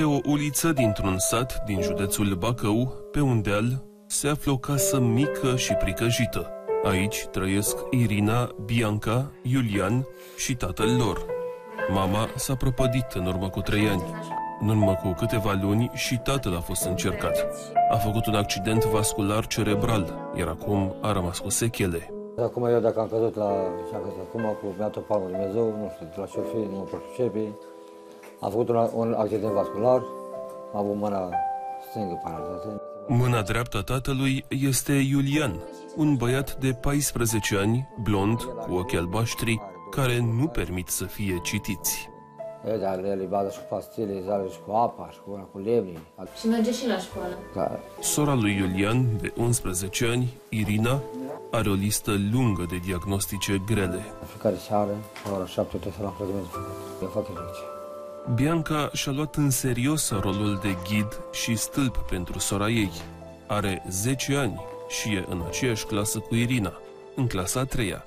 Pe o uliță dintr-un sat din județul Bacău, pe un deal, se află o casă mică și pricăjită. Aici trăiesc Irina, Bianca, Iulian și tatăl lor. Mama s-a prăpădit în urmă cu trei ani. În urmă cu câteva luni și tatăl a fost încercat. A făcut un accident vascular cerebral, iar acum a rămas cu sechele. Acum eu dacă am căzut la... Și am căzut acum cu mi-a tot palmă Dumnezeu, nu știu, de la șofi, nu mă percepe. Am făcut un, un accident vascular, am avut mâna stângă paralizată. Mâna dreaptă a tatălui este Iulian, un băiat de 14 ani, blond, cu ochi albaștri, care nu permit să fie citiți. Eu de agrele, bază și cu pastile, zare și cu apa, și cu una cu lemne. Și merge și la școală. Da. Sora lui Iulian, de 11 ani, Irina, are o listă lungă de diagnostice grele. În fiecare seară, la ora 7, trebuie să luăm fragmente. Eu fac eroci. Bianca și-a luat în serios rolul de ghid și stâlp pentru sora ei. Are 10 ani și e în aceeași clasă cu Irina, în clasa a treia.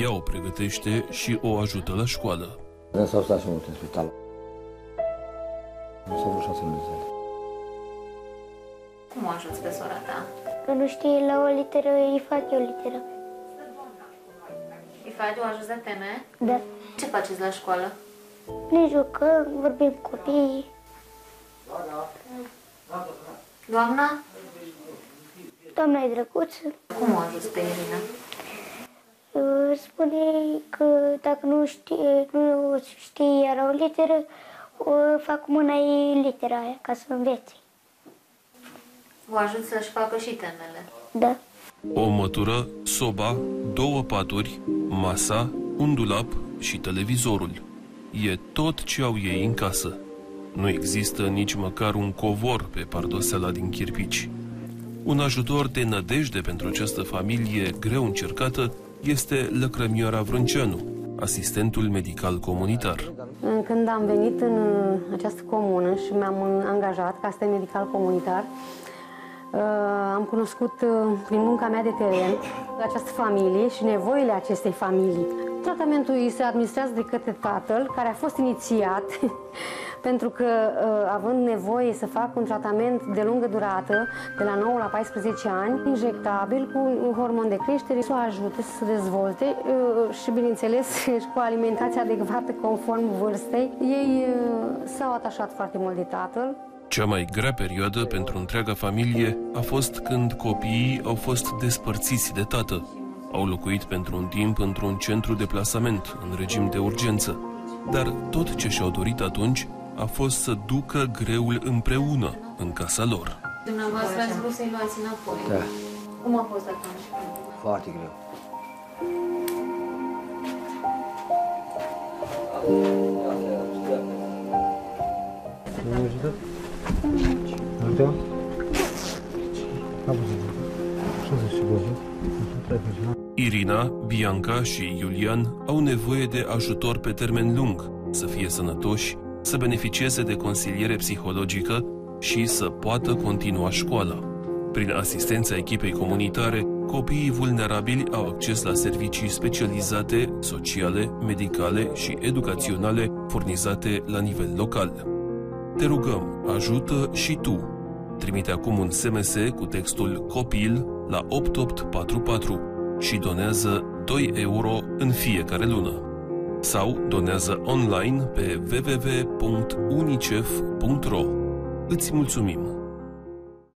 Ea o pregătește și o ajută la școală. Vrem să stat și mult în spital. Nu s-a vrut șase luni de zile. Cum o ajuți pe sora ta? Că nu știe la o literă, îi fac eu literă. Îi faci o ajuns de teme? Da. Ce faceți la școală? Ne jucăm, vorbim cu copiii. Doamna, Doamna e drăguță. cum o ajuți pe Irina? Uh, Spune că dacă nu știe, nu știe iar o literă, o fac cu mâna ei litera aia, ca să învețe. O ajut să-și facă și temele. Da. O mătură, soba, două paturi, masa, un dulap și televizorul. E tot ce au ei în casă. Nu există nici măcar un covor pe pardoseala din chirpici. Un ajutor de nădejde pentru această familie greu încercată este Lăcrămioara Vrânceanu, asistentul medical comunitar. Când am venit în această comună și mi-am angajat ca asistent medical comunitar, uh, am cunoscut uh, prin munca mea de teren această familie și nevoile acestei familii. Tratamentul îi se administrează de către tatăl, care a fost inițiat pentru că, uh, având nevoie să facă un tratament de lungă durată, de la 9 la 14 ani, injectabil, cu un hormon de creștere, să o ajute să se dezvolte uh, și, bineînțeles, și cu alimentația adecvată conform vârstei. Ei uh, s-au atașat foarte mult de tatăl, Cea mai grea perioadă pentru întreaga familie a fost când copiii au fost despărțiți de tată. Au locuit pentru un timp într-un centru de plasament, în regim de urgență. Dar tot ce și-au dorit atunci a fost să ducă greul împreună în casa lor. Dumneavoastră ați vrut să-i luați înapoi. Da, Cum a fost atunci? foarte greu. Irina, Bianca și Iulian au nevoie de ajutor pe termen lung, să fie sănătoși, să beneficieze de consiliere psihologică și să poată continua școala. Prin asistența echipei comunitare, copiii vulnerabili au acces la servicii specializate, sociale, medicale și educaționale furnizate la nivel local. Te rugăm, ajută și tu. Trimite acum un SMS cu textul COPIL la 8844 și donează 2 euro în fiecare lună. Sau donează online pe www.unicef.ro. Îți mulțumim!